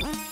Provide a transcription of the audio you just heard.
Bye.